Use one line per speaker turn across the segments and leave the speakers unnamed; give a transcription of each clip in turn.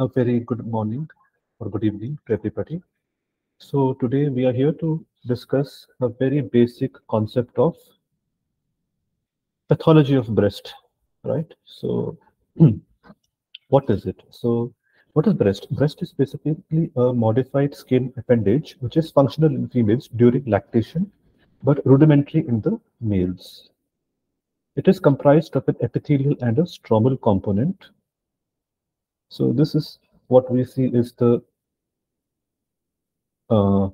A very good morning or good evening to everybody. So today we are here to discuss a very basic concept of pathology of breast, right? So what is it? So what is breast? Breast is basically a modified skin appendage which is functional in females during lactation but rudimentary in the males. It is comprised of an epithelial and a stromal component. So this is what we see is the uh,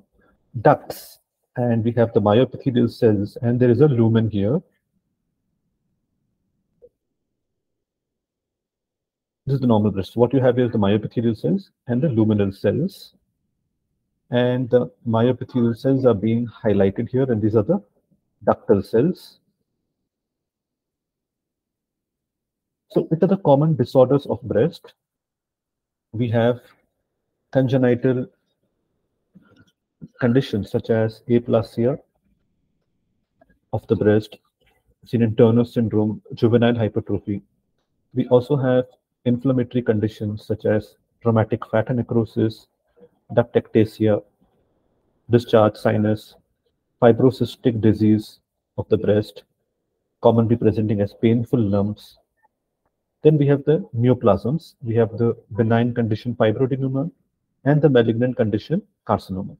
ducts and we have the myoepithelial cells and there is a lumen here. This is the normal breast. What you have here is the myoepithelial cells and the luminal cells. And the myoepithelial cells are being highlighted here and these are the ductal cells. So which are the common disorders of breast? We have congenital conditions such as aplasia of the breast, seen syndrome, juvenile hypertrophy. We also have inflammatory conditions such as traumatic fat necrosis, ductectasia, discharge sinus, fibrocystic disease of the breast, commonly presenting as painful lumps, then we have the neoplasms. We have the benign condition fibroadenoma and the malignant condition carcinoma.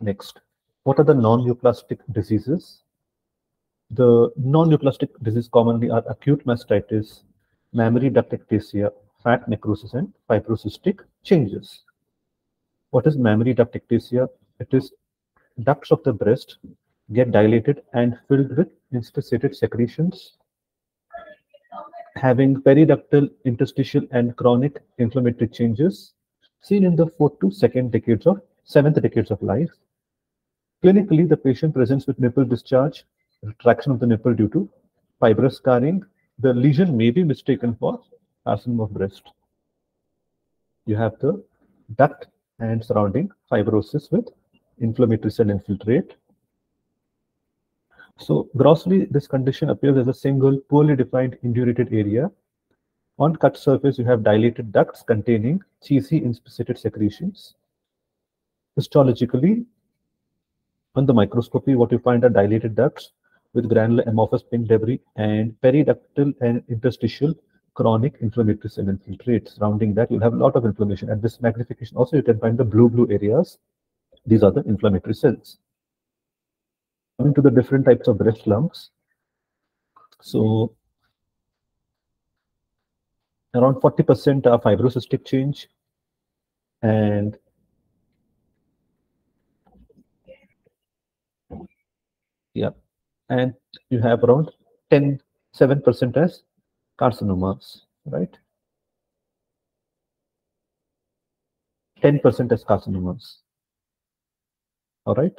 Next, what are the non-neoplastic diseases? The non-neoplastic diseases commonly are acute mastitis, mammary ductectasia, fat necrosis, and fibrocystic changes. What is mammary ductectasia? It is ducts of the breast get dilated and filled with inspissated secretions having periductal, interstitial, and chronic inflammatory changes seen in the fourth to second decades of seventh decades of life. Clinically, the patient presents with nipple discharge, retraction of the nipple due to fibrous scarring. The lesion may be mistaken for carcinoma of breast. You have the duct and surrounding fibrosis with inflammatory cell infiltrate. So grossly, this condition appears as a single poorly defined indurated area. On cut surface, you have dilated ducts containing cheesy inspissated secretions. Histologically, on the microscopy, what you find are dilated ducts with granular amorphous pink debris and periductal and interstitial chronic inflammatory cell infiltrate. Surrounding that, you'll have a lot of inflammation. At this magnification, also you can find the blue-blue areas these are the inflammatory cells. Coming to the different types of breast lumps. So around 40% are fibrocystic change and yeah and you have around 10 7% as carcinomas right 10% as carcinomas all right?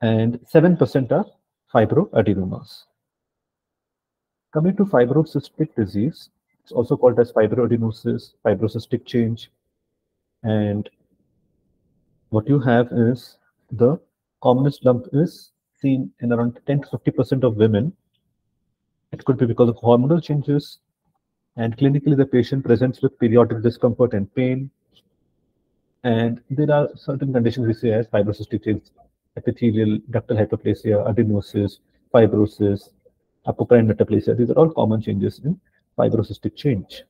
And 7% are fibroadenomas. Coming to fibrocystic disease, it's also called as fibroadenosis, fibrocystic change. And what you have is the commonest lump is seen in around 10 to 50% of women. It could be because of hormonal changes, and clinically the patient presents with periodic discomfort and pain, and there are certain conditions we see as fibrocystic change, epithelial, ductal hyperplasia, adenosis, fibrosis, apocrine metaplasia. These are all common changes in fibrocystic change.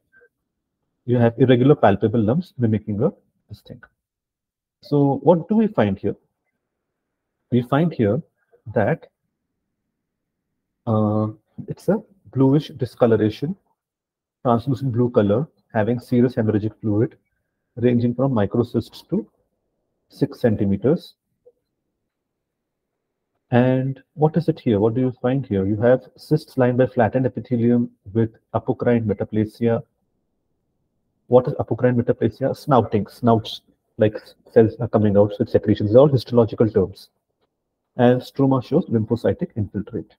You have irregular palpable lumps mimicking a this. So what do we find here? We find here that uh, it's a bluish discoloration, translucent blue color, having serous hemorrhagic fluid, ranging from microcysts to 6 centimeters. And what is it here? What do you find here? You have cysts lined by flattened epithelium with apocrine metaplasia. What is apocrine metaplasia? Snouting, snouts like cells are coming out with secretions. These are all histological terms. And stroma shows lymphocytic infiltrate.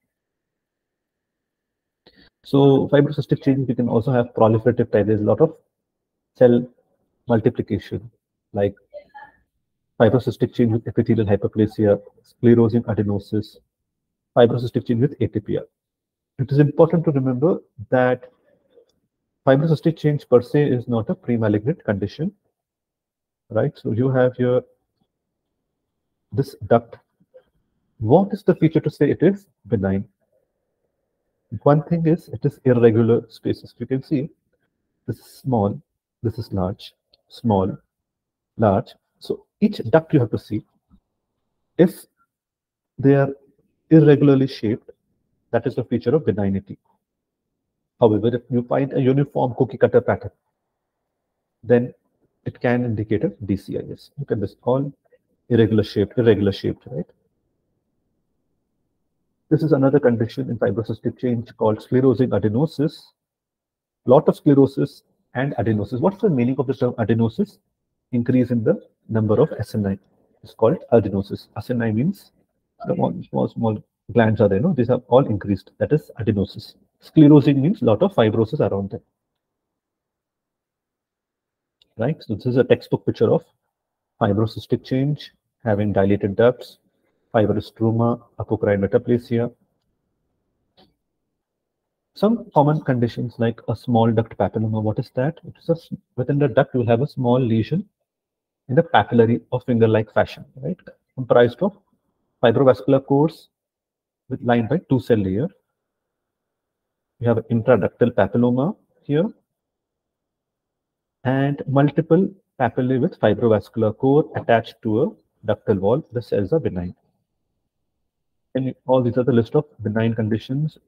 So fibrocystic change, we can also have proliferative type. There's a lot of cell multiplication, like fibrocystic change with epithelial hyperplasia, sclerosing adenosis, fibrocystic change with atypia. it is important to remember that fibrocystic change per se is not a pre-malignant condition, right? So you have here this duct. What is the feature to say it is benign? One thing is it is irregular spaces. You can see this is small, this is large, small, large. So each duct you have to see. If they are irregularly shaped, that is the feature of benignity. However, if you find a uniform cookie cutter pattern, then it can indicate a DCIS. Look at this, all irregular shaped, irregular shaped, right? This is another condition in fibrocystic change called sclerosing adenosis. A Lot of sclerosis and adenosis. What's the meaning of the term adenosis? Increase in the number of acini. It's called adenosis. Acini means small, small, small glands are there. No, these are all increased. That is adenosis. Sclerosing means lot of fibrosis around them. Right. So this is a textbook picture of fibrocystic change having dilated ducts, fibrous stroma, apocrine metaplasia. Some common conditions like a small duct papilloma. What is that? It is a, within the duct, you will have a small lesion in the papillary or finger-like fashion, right? Comprised of fibrovascular cores with lined by two cell layer. We have intraductal papilloma here and multiple papillae with fibrovascular core attached to a ductal wall. The cells are benign. And all these are the list of benign conditions.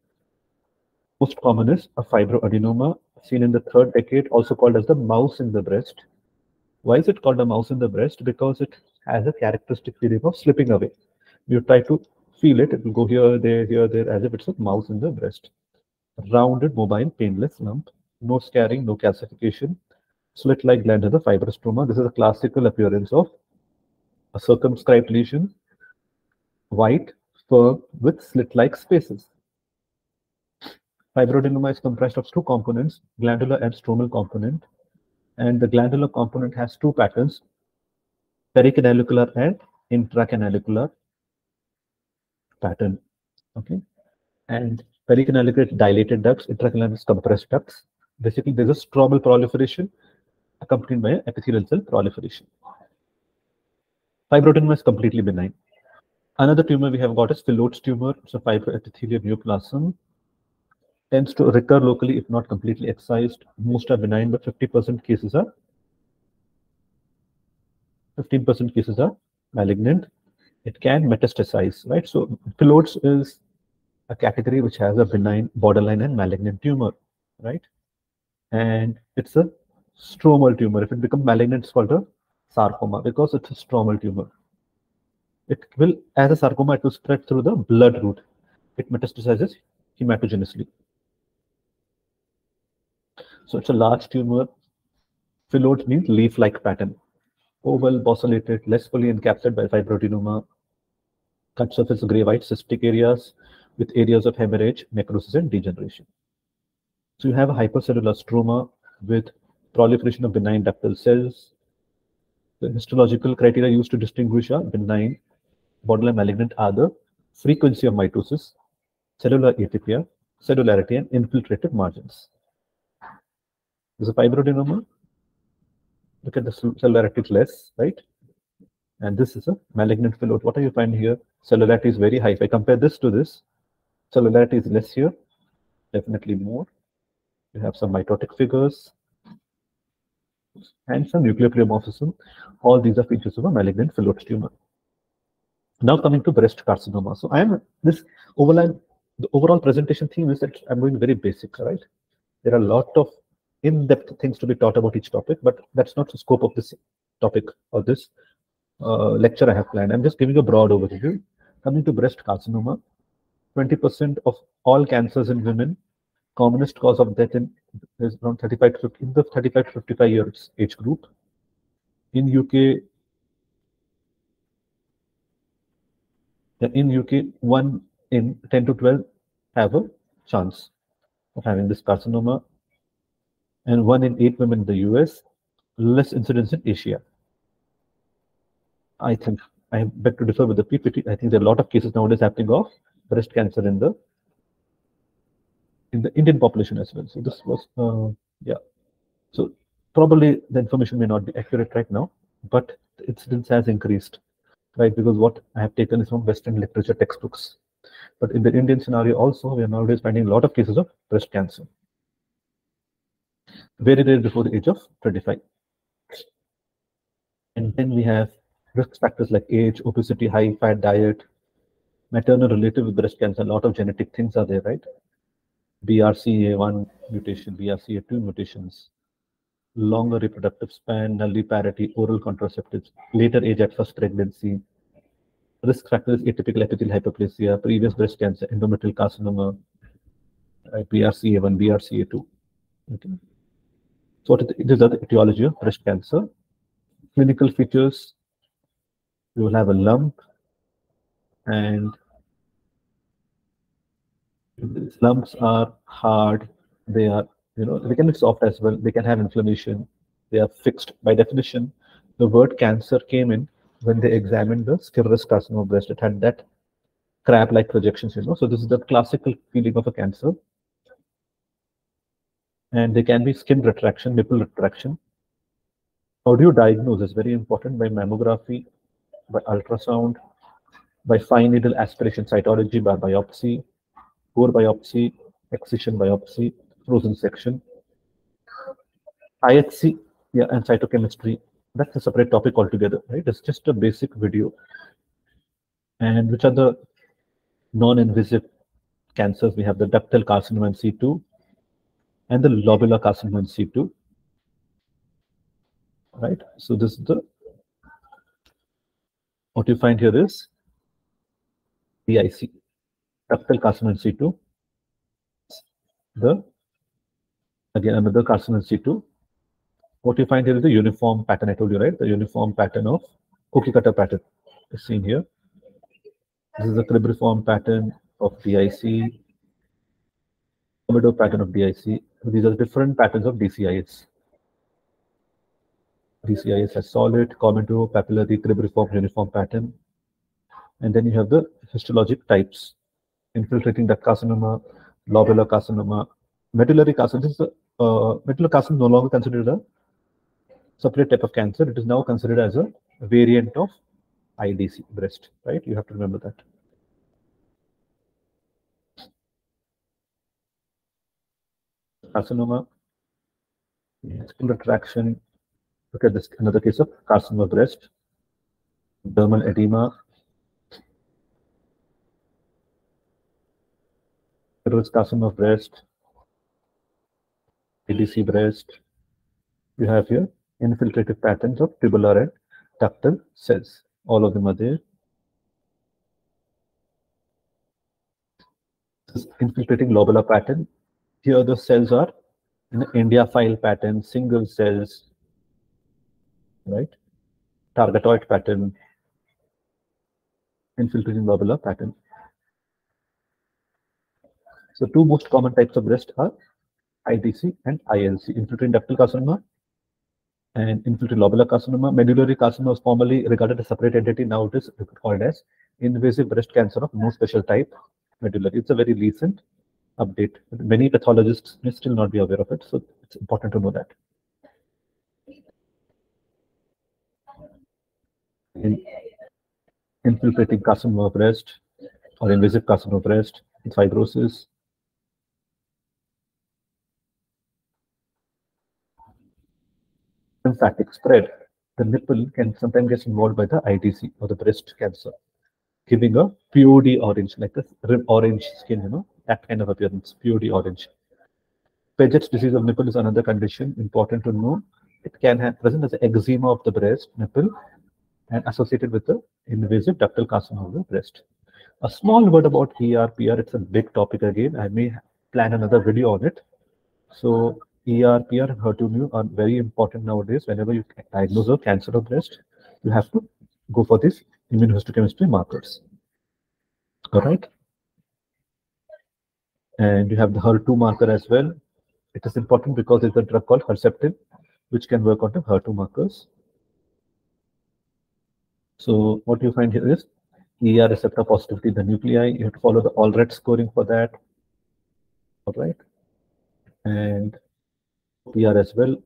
Most common is a fibroadenoma seen in the third decade, also called as the mouse in the breast. Why is it called a mouse in the breast? Because it has a characteristic feeling of slipping away. You try to feel it, it will go here, there, here, there, as if it's a mouse in the breast. Rounded, mobile, painless lump, no scarring, no calcification, slit-like gland has a fibrostroma. This is a classical appearance of a circumscribed lesion, white, firm, with slit-like spaces. Fibroadenoma is comprised of two components, glandular and stromal component. And the glandular component has two patterns, pericanalicular and intracanalicular pattern. Okay. And pericanalicular dilated ducts, intracanalicular compressed ducts. Basically, there's a stromal proliferation accompanied by epithelial cell proliferation. Fibroadenoma is completely benign. Another tumor we have got is Phyllodes tumor. A fibroepithelial neoplasm. Tends to recur locally if not completely excised. Most are benign, but 50% cases are 15% cases are malignant. It can metastasize, right? So Phyllodes is a category which has a benign borderline and malignant tumor, right? And it's a stromal tumor. If it becomes malignant, it's called a sarcoma because it's a stromal tumor. It will, as a sarcoma, it will spread through the blood route. It metastasizes hematogenously. So it's a large tumor. Phyllodes means leaf-like pattern. Oval, bosselated, less fully encapsulated by fibroadenoma. Cut surface gray-white cystic areas with areas of hemorrhage, necrosis, and degeneration. So you have a hypercellular stroma with proliferation of benign ductal cells. The histological criteria used to distinguish a benign borderline malignant are the frequency of mitosis, cellular atypia, cellularity, and infiltrative margins. There's a fibroadenoma. Look at the cellularity is less, right? And this is a malignant phyllodes. What are you finding here? Cellularity is very high. If I compare this to this, cellularity is less here, definitely more. You have some mitotic figures, and some nuclear pleomorphism. All these are features of a malignant Phyllodes tumor. Now coming to breast carcinoma. So I am this overline, the overall presentation theme is that I'm going very basic, right? There are a lot of in-depth things to be taught about each topic, but that's not the scope of this topic or this uh, lecture I have planned. I'm just giving a broad overview. Coming to breast carcinoma, 20% of all cancers in women commonest cause of death in is around 35 to 50, in the 35 to 55 years age group. In UK, in UK, one in 10 to 12 have a chance of having this carcinoma, and one in eight women in the US, less incidence in Asia. I think I beg to differ with the PPT. I think there are a lot of cases nowadays happening of breast cancer in the in the Indian population as well. So this was, uh, yeah. So probably the information may not be accurate right now, but the incidence has increased, right? Because what I have taken is from Western literature textbooks. But in the Indian scenario also, we are nowadays finding a lot of cases of breast cancer. Very rare before the age of 25. And then we have risk factors like age, obesity, high fat diet, maternal relative with breast cancer, a lot of genetic things are there, right? BRCA1 mutation, BRCA2 mutations, longer reproductive span, nulliparity, oral contraceptives, later age at first pregnancy, risk factors, atypical epithelial hyperplasia, previous breast cancer, endometrial carcinoma, right, BRCA1, BRCA2. Okay. So what is the, etiology of breast cancer. Clinical features, you will have a lump and lumps are hard, they are, you know, they can be soft as well, they can have inflammation, they are fixed. By definition, the word cancer came in when they examined the scirrhous carcinoma breast. It had that crab-like projections, you know. So this is the classical feeling of a cancer. And they can be skin retraction, nipple retraction. How do you diagnose? It's very important by mammography, by ultrasound, by fine needle aspiration cytology, by biopsy, core biopsy, excision biopsy, frozen section. IHC, yeah, and cytochemistry. That's a separate topic altogether, right? It's just a basic video. And which are the non-invasive cancers? We have the ductal carcinoma in situ and the lobular carcinoma in situ. Right? So this is the what you find here is DIC, ductal carcinoma in situ. The again another carcinoma in situ. What you find here is the uniform pattern. I told you right, the uniform pattern of cookie cutter pattern is seen here. This is the cribriform pattern of DIC, Comedo pattern of DIC. These are different patterns of DCIS. DCIS has solid, Comedo, papillary, cribriform, uniform pattern. And then you have the histologic types, infiltrating duct carcinoma, lobular carcinoma, medullary carcinoma. This is uh, medullary carcinoma no longer considered a separate type of cancer. It is now considered as a variant of IDC breast, right? You have to remember that. Carcinoma, skin retraction. Look at this, another case of carcinoma breast, dermal edema, scirrhous carcinoma breast, IDC breast. You have here infiltrative patterns of tubular and ductal cells. All of them are there. This infiltrating lobular pattern. Here the cells are in Indian file pattern, single cells, right? Targetoid pattern, infiltrating lobular pattern. So two most common types of breast are IDC and ILC, infiltrating ductal carcinoma and infiltrating lobular carcinoma. Medullary carcinoma was formerly regarded as a separate entity. Now it is called as invasive breast cancer of no special type medullary. It's a very recent update. Many pathologists may still not be aware of it, so it's important to know that. In infiltrating carcinoma of breast or invasive carcinoma of breast, fibrosis, lymphatic spread, the nipple can sometimes get involved by the IDC or the breast cancer, giving a peau d'orange, like a orange skin, you know, that kind of appearance, peau d'orange. Paget's disease of nipple is another condition important to know. It can have present as eczema of the breast nipple and associated with the invasive ductal carcinoma of the breast. A small word about ER, PR, it's a big topic again. I may plan another video on it. So ER, PR, and HER2 are very important nowadays. Whenever you diagnose a cancer of breast, you have to go for these immunohistochemistry markers. All right. And you have the HER2 marker as well. It is important because it's a drug called Herceptin, which can work on the HER2 markers. So what you find here is ER receptor positivity in the nuclei. You have to follow the Allred scoring for that. All right. And PR as well.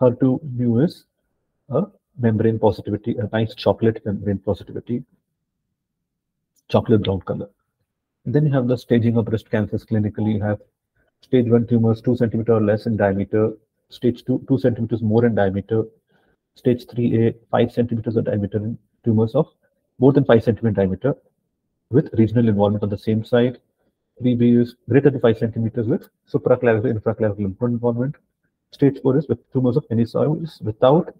HER2 neu is a membrane positivity, a nice chocolate membrane positivity, chocolate brown color. And then you have the staging of breast cancers clinically. You have stage one tumors, two centimeter or less in diameter, stage two, two centimeters more in diameter, stage 3A, five centimeters of diameter in tumors of more than five centimeter diameter with regional involvement on the same side. 3B is greater than five centimeters with supraclavicular, infraclavicular involvement. Stage four is with tumors of any size without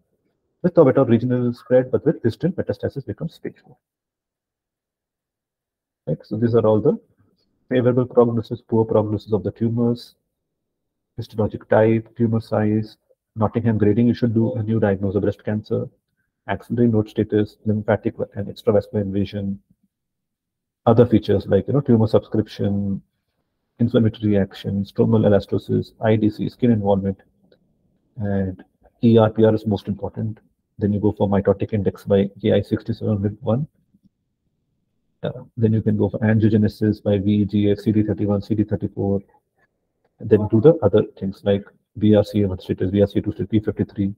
with or without regional spread, but with distant metastasis becomes stage four. Right, so these are all the favorable prognosis, poor prognosis of the tumors, histologic type, tumor size, Nottingham grading, you should do a new diagnosis of breast cancer, axillary node status, lymphatic and extravascular invasion, other features like you know tumor subscription, inflammatory reaction, stromal elastosis, IDC, skin involvement, and ERPR is most important. Then you go for mitotic index by Ki67 with one. Uh, then you can go for angiogenesis by VEGF, CD31, CD34. Then do the other things like BRCA1 status, BRCA2 status, P53.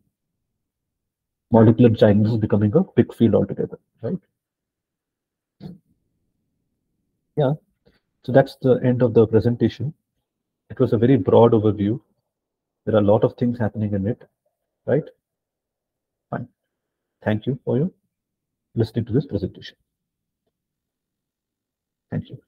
Molecular Chinese is becoming a big field altogether, right? Yeah, so that's the end of the presentation. It was a very broad overview. There are a lot of things happening in it, right? Fine. Thank you for your listening to this presentation. Thank you.